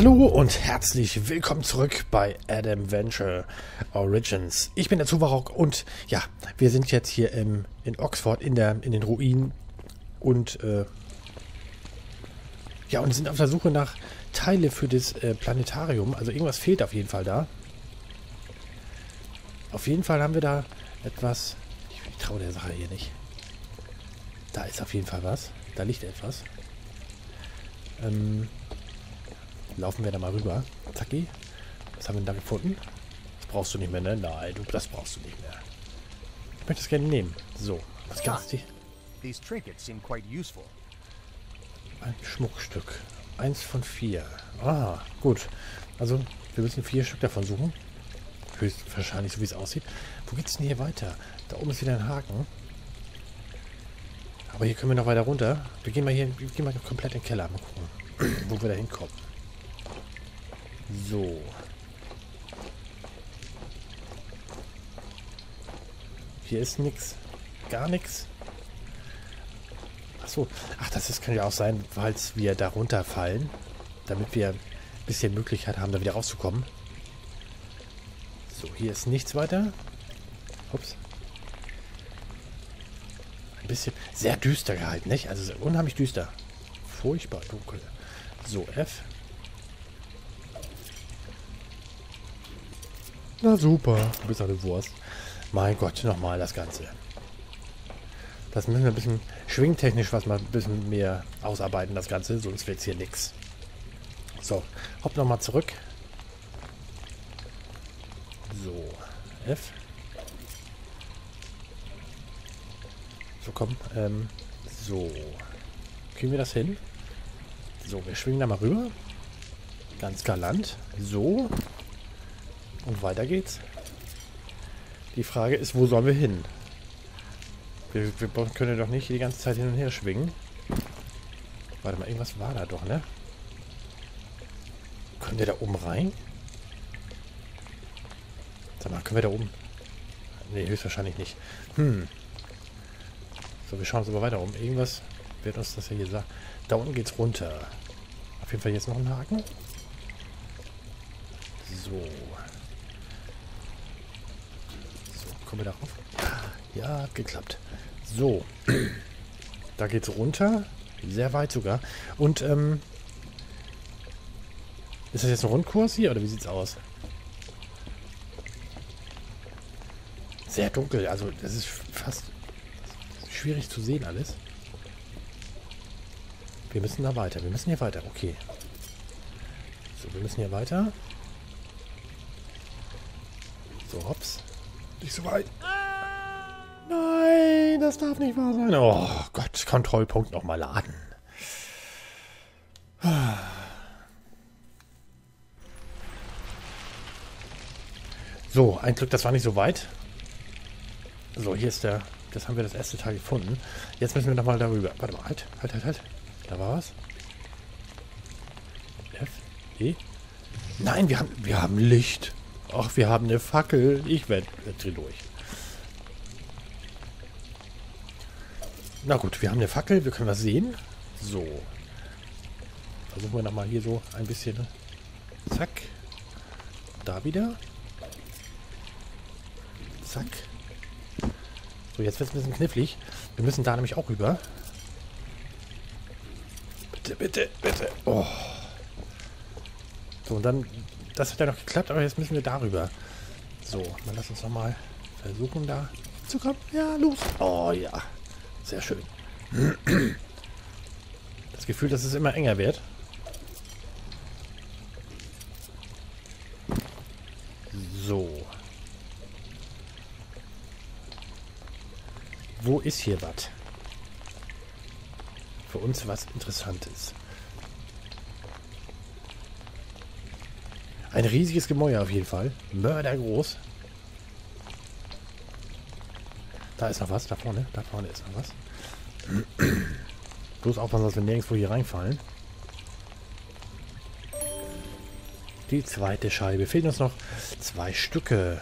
Hallo und herzlich willkommen zurück bei Adam Venture Origins. Ich bin der Zuwarok und ja, wir sind jetzt hier im, in Oxford in, der, in den Ruinen und äh, ja, und sind auf der Suche nach Teile für das äh, Planetarium. Also irgendwas fehlt auf jeden Fall da. Auf jeden Fall haben wir da etwas. Ich, ich traue der Sache hier nicht. Da ist auf jeden Fall was. Da liegt etwas. Ähm, laufen wir da mal rüber. Zacki. Was haben wir denn da gefunden? Das brauchst du nicht mehr, ne? Nein, du, das brauchst du nicht mehr. Ich möchte es gerne nehmen. So, was kannst du? These trinkets seem quite useful. Ein Schmuckstück. Eins von vier. Ah, gut. Also, wir müssen vier Stück davon suchen. Höchstwahrscheinlich, so wie es aussieht. Wo geht's denn hier weiter? Da oben ist wieder ein Haken. Aber hier können wir noch weiter runter. Wir gehen mal hier, wir gehen mal komplett in den Keller. Mal gucken, wo wir da hinkommen. So. Hier ist nichts. Gar nichts. Achso. Ach, das ist, kann ja auch sein, falls wir da runterfallen. Damit wir ein bisschen Möglichkeit haben, da wieder rauszukommen. So, hier ist nichts weiter. Ups. Ein bisschen sehr düster gehalten, nicht? Also unheimlich düster. Furchtbar dunkel. So, F. Na super, du bist eine Wurst. Mein Gott, nochmal das Ganze. Das müssen wir ein bisschen schwingtechnisch was mal ein bisschen mehr ausarbeiten, das Ganze, sonst wird es hier nichts. So, hopp nochmal zurück. So, F. So, komm, ähm, so. Kriegen wir das hin? So, wir schwingen da mal rüber. Ganz galant. So. Und weiter geht's. Die Frage ist, wo sollen wir hin? Wir, wir können doch nicht die ganze Zeit hin und her schwingen. Warte mal, irgendwas war da doch, ne? Können wir da oben rein? Sag mal, können wir da oben? Ne, höchstwahrscheinlich nicht. Hm. So, wir schauen uns aber weiter um. Irgendwas wird uns das ja hier sagen. Da unten geht's runter. Auf jeden Fall jetzt noch ein Haken. So. Kommen wir darauf? Ja, hat geklappt. So. da geht's runter. Sehr weit sogar. Und, ähm... Ist das jetzt ein Rundkurs hier, oder wie sieht's aus? Sehr dunkel, also das ist fast schwierig zu sehen alles. Wir müssen da weiter, wir müssen hier weiter, okay. So, wir müssen hier weiter. So, hops. Nicht so weit. Nein, das darf nicht wahr sein. Oh Gott, Kontrollpunkt nochmal laden. So, ein Glück, das war nicht so weit. So, hier ist der... Das haben wir das erste Teil gefunden. Jetzt müssen wir nochmal darüber. Warte mal, halt, halt, halt, halt. Da war was. F, E. Nein, wir haben, wir haben Licht. Ach, wir haben eine Fackel. Ich werde dreh durch. Na gut, wir haben eine Fackel. Wir können was sehen. So. Versuchen wir nochmal hier so ein bisschen. Zack. Da wieder. Zack. So, jetzt wird es ein bisschen knifflig. Wir müssen da nämlich auch rüber. Bitte, bitte, bitte. Oh. So, und dann das hat ja noch geklappt, aber jetzt müssen wir darüber. So, dann lass uns nochmal versuchen, da zu kommen. Ja, los. Oh ja. Sehr schön. Das Gefühl, dass es immer enger wird. So. Wo ist hier was? Für uns was Interessantes. Ein riesiges Gemäuer auf jeden Fall. Mördergroß. Da ist noch was, da vorne. Da vorne ist noch was. Bloß aufpassen, dass wir nirgendwo hier reinfallen. Die zweite Scheibe. Fehlen uns noch zwei Stücke.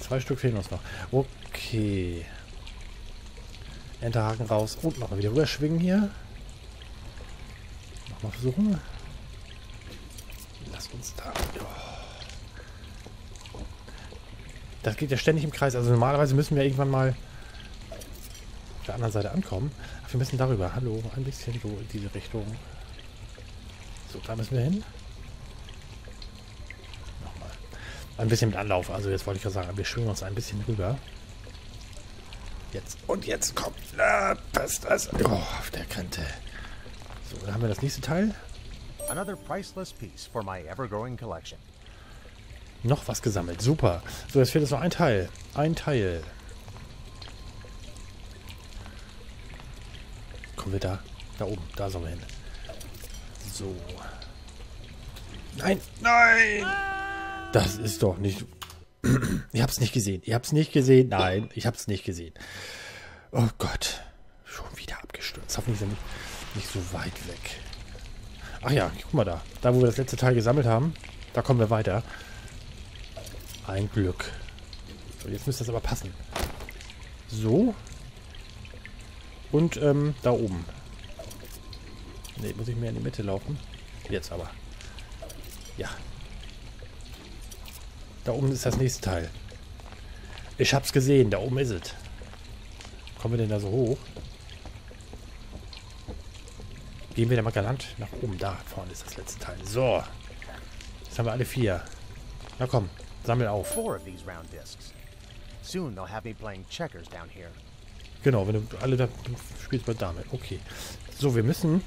Zwei Stück fehlen uns noch. Okay. Enterhaken raus. Und nochmal wieder rüberschwingen hier. Nochmal versuchen. Uns da... Das geht ja ständig im Kreis. Also normalerweise müssen wir irgendwann mal auf der anderen Seite ankommen. Ach, wir müssen darüber. Hallo, ein bisschen so in diese Richtung. So, da müssen wir hin. Nochmal. Ein bisschen mit Anlauf. Also jetzt wollte ich ja sagen, wir schwingen uns ein bisschen rüber. Jetzt. Und jetzt kommt. Na, passt das. Oh, auf der Kante. So, dann haben wir das nächste Teil. Another priceless piece for my ever-growing collection. Noch was gesammelt. Super. So, jetzt fehlt es noch ein Teil. Ein Teil. Kommen wir da? Da oben. Da sollen wir hin. So. Nein! Nein! Das ist doch nicht... ich hab's nicht gesehen. Ich hab's nicht gesehen. Nein, ich hab's nicht gesehen. Oh Gott. Schon wieder abgestürzt. Hoffentlich sind nicht, nicht so weit weg. Ach ja, guck mal da. Da, wo wir das letzte Teil gesammelt haben. Da kommen wir weiter. Ein Glück. So, jetzt müsste das aber passen. So. Und ähm, da oben. Ne, muss ich mehr in die Mitte laufen. Jetzt aber. Ja. Da oben ist das nächste Teil. Ich hab's gesehen, da oben ist es. Kommen wir denn da so hoch? Gehen wir da mal galant nach oben. Da vorne ist das letzte Teil. So. Jetzt haben wir alle vier. Na komm, sammel auf. Genau, wenn du alle da du spielst bei Dame. Okay. So, wir müssen.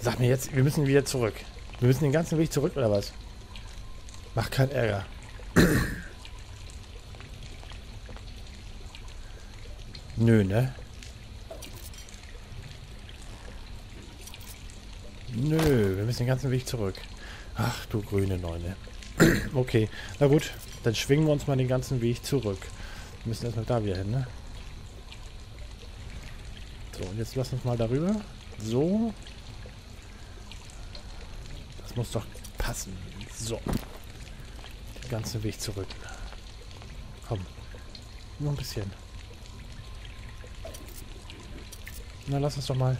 Sag mir jetzt, wir müssen wieder zurück. Wir müssen den ganzen Weg zurück, oder was? Mach keinen Ärger. Nö, ne? Nö, wir müssen den ganzen Weg zurück. Ach, du grüne Neune. okay, na gut. Dann schwingen wir uns mal den ganzen Weg zurück. Wir müssen erstmal da wieder hin, ne? So, und jetzt lass uns mal darüber. So. Das muss doch passen. So. Den ganzen Weg zurück. Komm. Nur ein bisschen. Na, lass uns doch mal.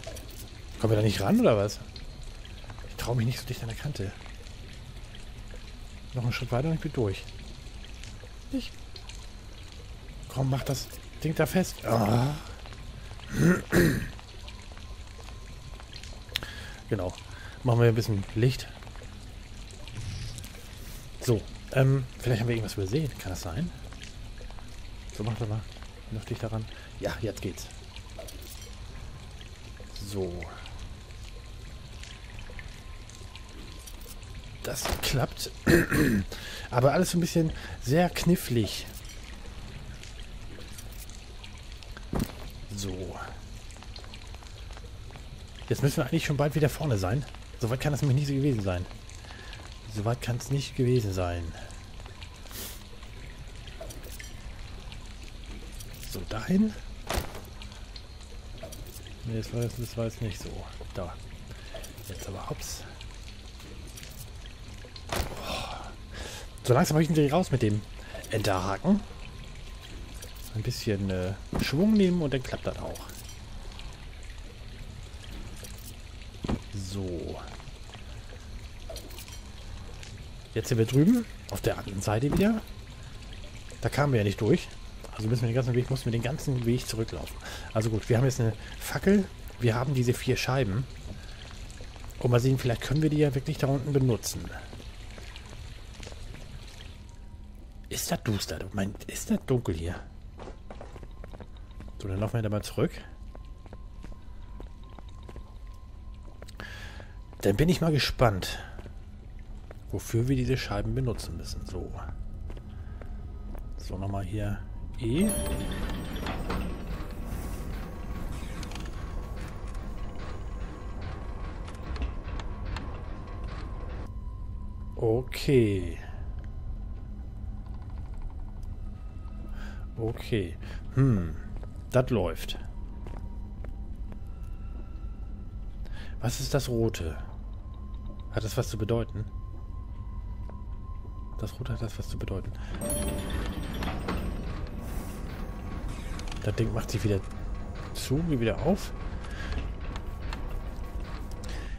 Kommen wir da nicht ran, oder was? Traue mich nicht so dicht an der Kante. Noch einen Schritt weiter und ich bin durch. Ich. Komm, mach das Ding da fest. Oh. Genau. Machen wir ein bisschen Licht. So. Ähm, vielleicht haben wir irgendwas übersehen. Kann das sein? So, mach doch mal noch dichter ran. Ja, jetzt geht's. So. Das klappt. Aber alles so ein bisschen sehr knifflig. So. Jetzt müssen wir eigentlich schon bald wieder vorne sein. Soweit kann das nämlich nicht so gewesen sein. Soweit kann es nicht gewesen sein. So, dahin. Ne, das war, das war jetzt nicht so. Da. Jetzt aber hops. So langsam möchten sie raus mit dem Enterhaken. Ein bisschen äh, Schwung nehmen und dann klappt das auch. So. Jetzt sind wir drüben, auf der anderen Seite wieder. Da kamen wir ja nicht durch. Also müssen wir den ganzen Weg, mussten wir den ganzen Weg zurücklaufen. Also gut, wir haben jetzt eine Fackel. Wir haben diese vier Scheiben. Und mal sehen, vielleicht können wir die ja wirklich da unten benutzen. Ist das duster? Mein, ist das dunkel hier? So, dann laufen wir da mal zurück. Dann bin ich mal gespannt, wofür wir diese Scheiben benutzen müssen. So. So, nochmal hier E. Okay. Okay. Hm. Das läuft. Was ist das Rote? Hat das was zu bedeuten? Das Rote hat das was zu bedeuten. Das Ding macht sich wieder zu, wieder auf.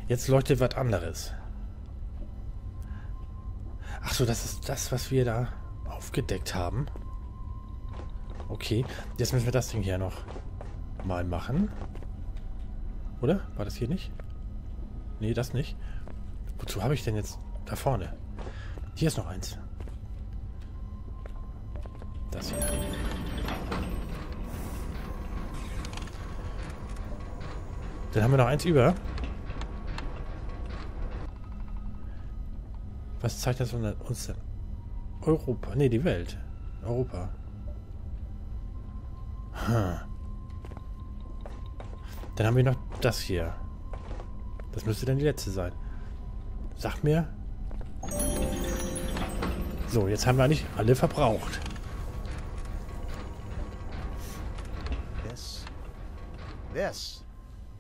Jetzt leuchtet was anderes. so, das ist das, was wir da aufgedeckt haben. Okay, jetzt müssen wir das Ding hier noch mal machen. Oder? War das hier nicht? Nee, das nicht. Wozu habe ich denn jetzt da vorne? Hier ist noch eins. Das hier. Dann haben wir noch eins über. Was zeigt das uns denn? Europa. Ne, die Welt. Europa. Hm. Dann haben wir noch das hier. Das müsste dann die letzte sein. Sag mir. So, jetzt haben wir eigentlich alle verbraucht. This. This.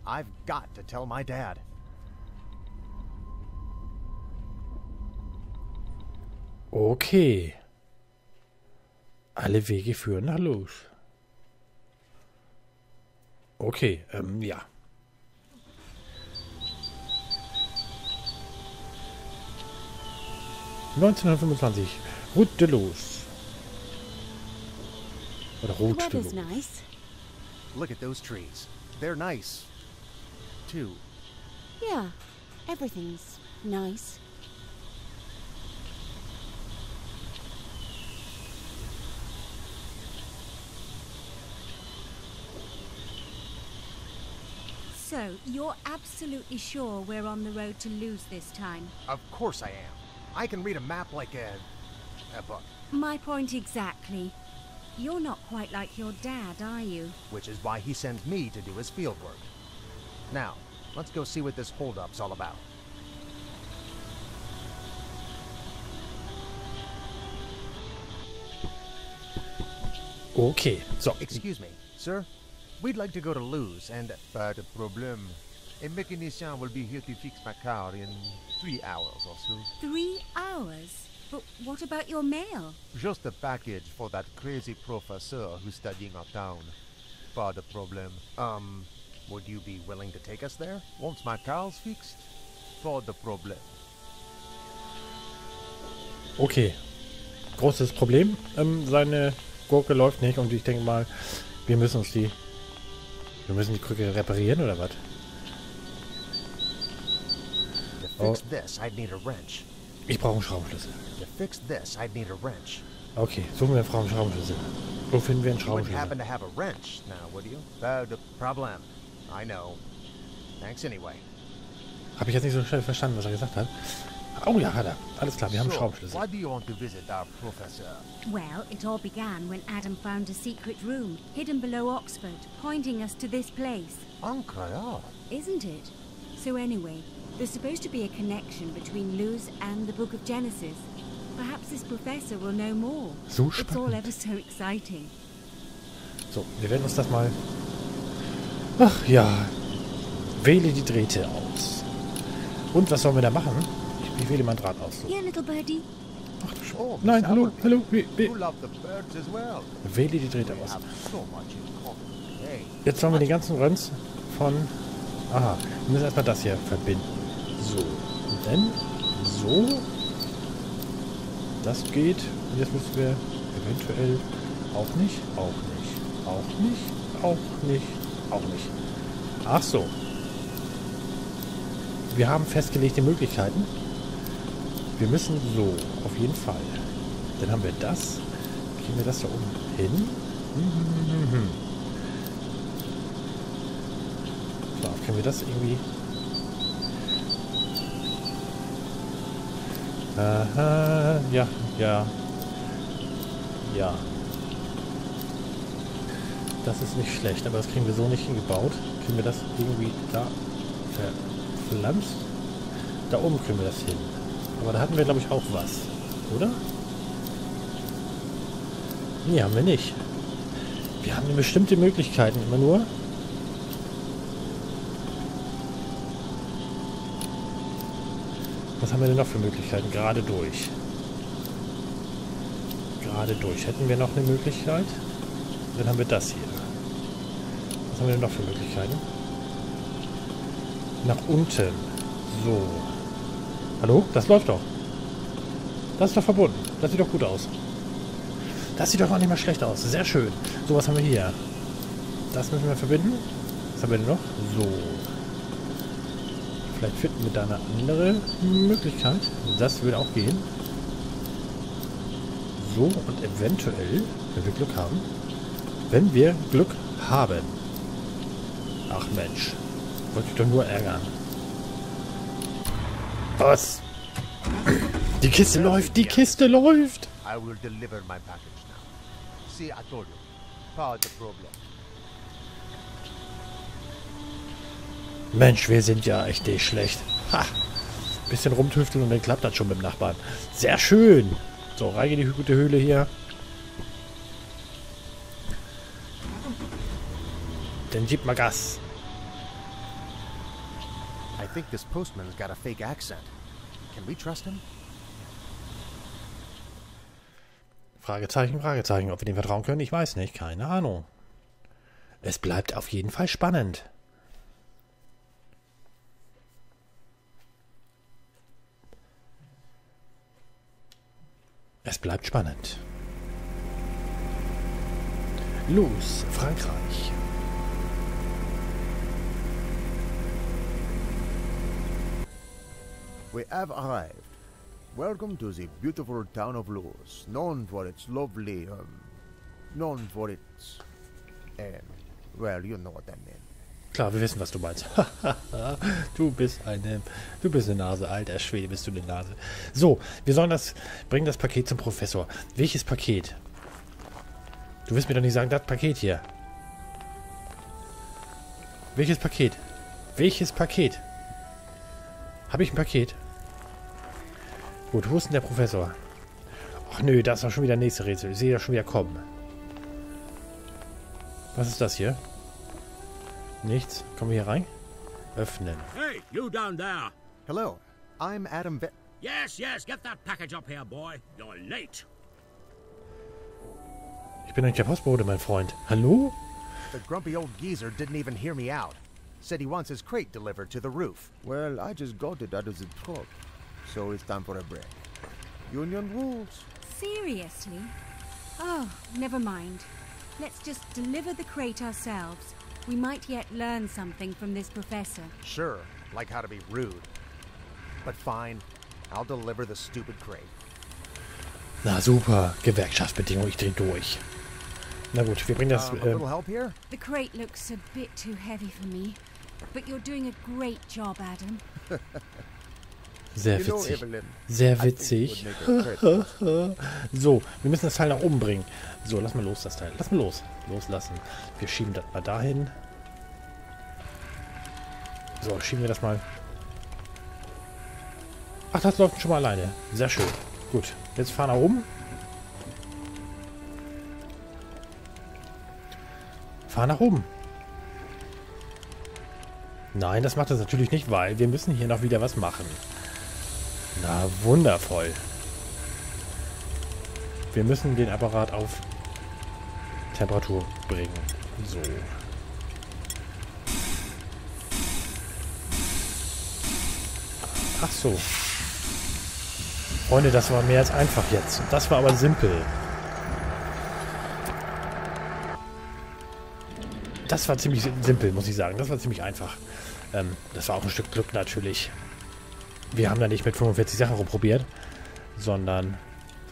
I've got to tell my dad. Okay. Alle Wege führen nach Los. Okay, ähm, ja. ...1925. Route de Los. Oder Route de Los. nice. Look at those trees. They're nice. Too. Yeah, everything's nice. So, you're absolutely sure we're on the road to lose this time? Of course I am. I can read a map like a... a book. My point exactly. You're not quite like your dad, are you? Which is why he sends me to do his field work. Now, let's go see what this holdup's all about. Okay, so. Excuse me, sir? We'd like to go to Luz and... Pas de problème. A mechanician will be here to fix my car in three hours or so. Three hours? But what about your mail? Just a package for that crazy professor who's studying our town. Pas de problème. Um, would you be willing to take us there? Once my car's fixed? Pas de problème. Okay. Großes Problem. Ähm, seine Gurke läuft nicht und ich denke mal, wir müssen uns die... Wir müssen die Krücke reparieren oder was? Oh. Ich brauche einen Schraubenschlüssel. Okay, suchen wir einen Schraubenschlüssel. Wo finden wir einen Schraubenschlüssel? anyway. Habe ich jetzt nicht so schnell verstanden, was er gesagt hat. Oh ja, hat er. Alles klar, wir haben einen So, Schraubenschlüssel. why do you want to visit our professor? Well, it all began when Adam found a secret room, hidden below Oxford, pointing us to this place. Incroyable. Isn't it? So anyway, there's supposed to be a connection between Luz and the Book of Genesis. Perhaps this professor will know more. So It's all spannend. ever so exciting. So, wir werden uns das mal... Ach ja. Wähle die Drähte aus. Und was sollen wir da machen? Ich, wähle mein Draht aus. Here, little birdie. Ach du Sch Oh, Nein, hallo, hallo. Well. wähle die Drähte We aus. so Jetzt sollen wir die ganzen Röns von... Aha, wir müssen erstmal das hier verbinden. So, und dann so. Das geht. Und jetzt müssen wir eventuell auch nicht, auch nicht, auch nicht, auch nicht, auch nicht. Ach so. Wir haben festgelegte Möglichkeiten. Wir müssen so, auf jeden Fall. Dann haben wir das. Kriegen wir das da oben hin? Mhm. So, können wir das irgendwie... Aha, ja, ja. Ja. Das ist nicht schlecht, aber das kriegen wir so nicht hingebaut. Kriegen wir das irgendwie da verpflanzt? Da oben kriegen wir das hin. Aber da hatten wir, glaube ich, auch was. Oder? Nee, haben wir nicht. Wir haben bestimmte Möglichkeiten immer nur. Was haben wir denn noch für Möglichkeiten? Gerade durch. Gerade durch. Hätten wir noch eine Möglichkeit? Dann haben wir das hier. Was haben wir denn noch für Möglichkeiten? Nach unten. So. Hallo? Das läuft doch. Das ist doch verbunden. Das sieht doch gut aus. Das sieht doch auch nicht mal schlecht aus. Sehr schön. So, was haben wir hier? Das müssen wir verbinden. Was haben wir denn noch? So. Vielleicht finden wir da eine andere Möglichkeit. Das würde auch gehen. So, und eventuell, wenn wir Glück haben, wenn wir Glück haben. Ach Mensch. Wollte ich doch nur ärgern. Was? Die Kiste läuft, die Kiste läuft. I will deliver my package now. See, I told you. Part the problem. Mensch, wir sind ja echt nicht schlecht. Ha! Bisschen rumtüfteln und dann klappt das schon mit dem Nachbarn. Sehr schön. So, rein in die gute Höhle hier. Dann gib mal Gas. Think this postman's got a fake accent. Can we trust him? Fragezeichen, Fragezeichen. Ob wir dem vertrauen können, ich weiß nicht. Keine Ahnung. Es bleibt auf jeden Fall spannend. Es bleibt spannend. Los, Frankreich. We have arrived. Welcome to the beautiful town of Luz, known for its lovely, um, known for its, um, well, you know what I mean. Klar, wir wissen, was du meinst. du bist eine, du bist eine Nase, alter Schwede, bist du eine Nase. So, wir sollen das, bringen das Paket zum Professor. Welches Paket? Du wirst mir doch nicht sagen, das Paket hier. Welches Paket? Welches Paket? Habe ich ein Paket? Gut, wo ist denn der Professor? Ach nö, da ist doch schon wieder nächste Rätsel. Ich sehe ja schon wieder kommen. Was ist das hier? Nichts. Kommen wir hier rein? Öffnen. Hey, you down there. Hello, I'm Adam Ve- Yes, yes, get that package up here, boy. You're late. Ich bin eigentlich der Postbote, mein Freund. Hallo? The grumpy old geezer didn't even hear me out. Said he wants his crate delivered to the roof. Well, I just got it out of the truck. So it's time for a break. Union rules. Seriously? Oh, never mind. Let's just deliver the crate ourselves. We might yet learn something from this professor. Sure, like how to be rude. But fine, I'll deliver the stupid crate. Na super. Gewerkschaftsbedingungen, ich dreh durch. Na gut, wir bringen das... Um, a ähm, little help here? The crate looks a bit too heavy for me. But you're doing a great job, Adam. sehr witzig. Sehr witzig. So, wir müssen das Teil nach oben bringen. So, lass mal los, das Teil. Lass mal los. Loslassen. Wir schieben das mal dahin. So, schieben wir das mal. Ach, das läuft schon mal alleine. Sehr schön. Gut, jetzt fahren wir oben. Fahr nach oben. Nein, das macht das natürlich nicht, weil wir müssen hier noch wieder was machen. Na, wundervoll. Wir müssen den Apparat auf Temperatur bringen. So. Ach so. Freunde, das war mehr als einfach jetzt. Das war aber simpel. Das war ziemlich simpel, muss ich sagen. Das war ziemlich einfach. Ähm, das war auch ein Stück Glück natürlich. Wir haben da nicht mit 45 Sachen rumprobiert, sondern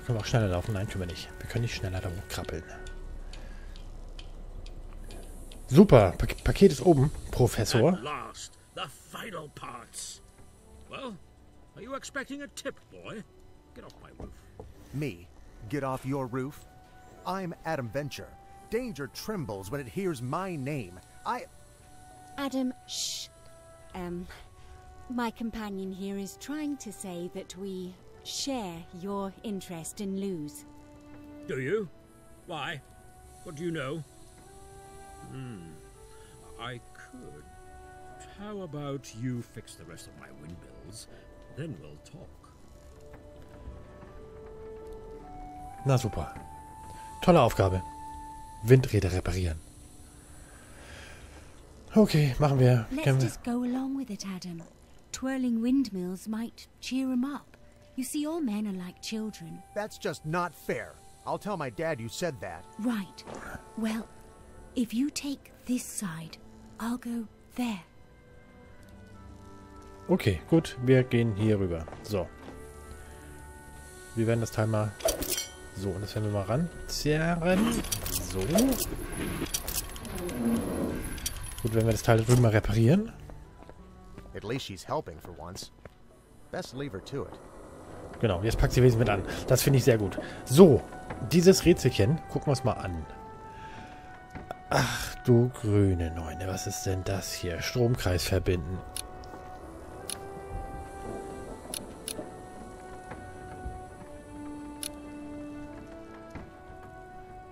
können wir auch schneller laufen? Nein, können wir nicht. Wir können nicht schneller da hochkrabbeln. Super, Pa Paket ist oben, Professor. At last, the final parts. Well, are you expecting a tip, boy? Get off my roof. Me, get off your roof? I'm Adam Venture. Danger trembles when it hears my name. I. Adam, shh. Um, my companion here is trying to say that we share your interest in Luz. Do you? Why? What do you know? Hmm. I could. How about you fix the rest of my windmills? Then we'll talk. Na super. Tolle Aufgabe. Windräder reparieren. Okay, machen wir. Let's just go along with it, Adam. Twirling windmills might cheer him up. You see, all men are like children. That's just not fair. I'll tell my dad you said that. Right. Well, if you take this side, I'll go there. Okay, gut. Wir gehen hier rüber. So. Wir werden das Teil mal... So, und das werden wir mal ranzerren. So. Gut, wenn wir das Teil drüben mal reparieren. At least she's helping for once. Best leave her to it. Genau, jetzt packt sie wesentlich mit an. Das finde ich sehr gut. So, dieses Rätselchen, gucken wir uns mal an. Ach du grüne Neune, was ist denn das hier? Stromkreis verbinden.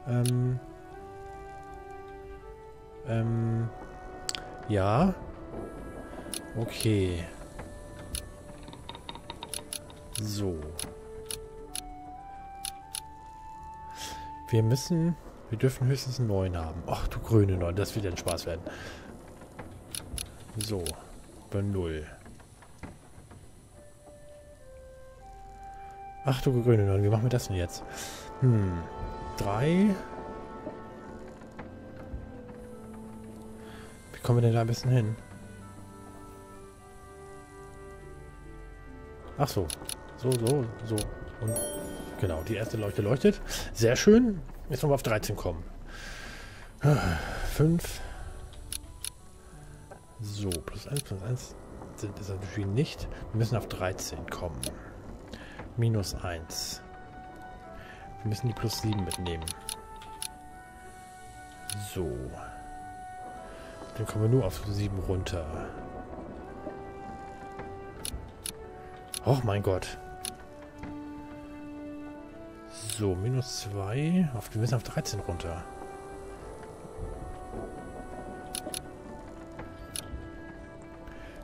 Ähm. Ähm. Ja. Okay. So. Wir müssen... Wir dürfen höchstens einen neuen haben. Ach du grüne Neun, das wird ein Spaß werden. So. Bei Null. Ach du grüne Neun, wie machen wir das denn jetzt? Hm. Drei. Wie kommen wir denn da ein bisschen hin? Ach so. So, so, so. Und genau, die erste Leuchte leuchtet. Sehr schön. Jetzt wollen wir auf 13 kommen. 5. So, plus 1, plus 1 sind es natürlich nicht. Wir müssen auf 13 kommen. Minus 1. Wir müssen die plus 7 mitnehmen. So. Dann kommen wir nur auf 7 runter. Oh mein Gott. So, minus 2. Auf, wir müssen auf 13 runter.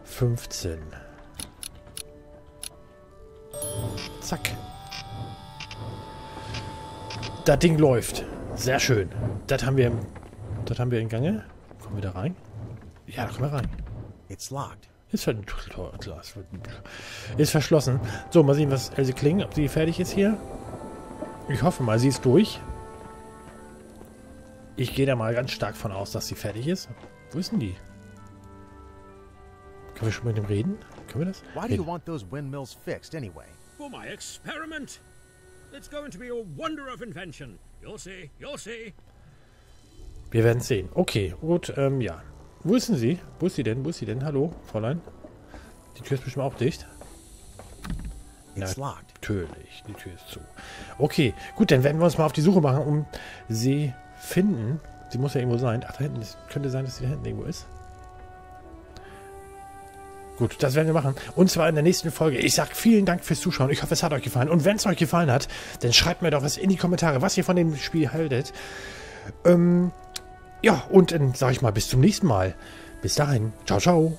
Fünfzehn. Zack. Das Ding läuft. Sehr schön. Das haben wir, das haben wir in Gange. Kommen wir da rein? Ja, da kommen wir rein. It's locked. Ist halt klar. Ist verschlossen. So, mal sehen, was Else Kling, ob sie fertig ist hier. Ich hoffe mal, sie ist durch. Ich gehe da mal ganz stark von aus, dass sie fertig ist. Wo ist denn die? Können wir schon mit dem reden? Können wir das? Why do you want those windmills fixed anyway? For my experiment. It's going to be a wonder of invention. You'll see, you'll see. Wir werden sehen. Okay, gut, ähm, ja. Wo ist denn sie? Wo ist sie denn? Wo ist sie denn? Hallo, Fräulein? Die Tür ist bestimmt auch dicht. Natürlich, die Tür ist zu. Okay, gut, dann werden wir uns mal auf die Suche machen, um sie finden. Sie muss ja irgendwo sein. Ach, da hinten ist, könnte sein, dass sie da hinten irgendwo ist. Gut, das werden wir machen. Und zwar in der nächsten Folge. Ich sage vielen Dank fürs Zuschauen. Ich hoffe, es hat euch gefallen. Und wenn es euch gefallen hat, dann schreibt mir doch was in die Kommentare, was ihr von dem Spiel haltet. Ähm, ja, und dann sage ich mal bis zum nächsten Mal. Bis dahin. Ciao, ciao.